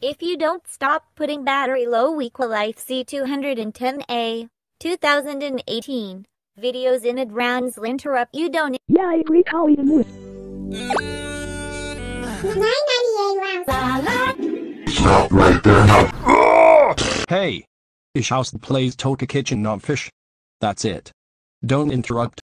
If you don't stop putting battery low equal life C210A 2018 videos in advance will interrupt you don't Yeah, I agree, Holly the Moose. 998. Stop right there now. Hey! Ishouse house plays Toca Kitchen not fish. That's it. Don't interrupt.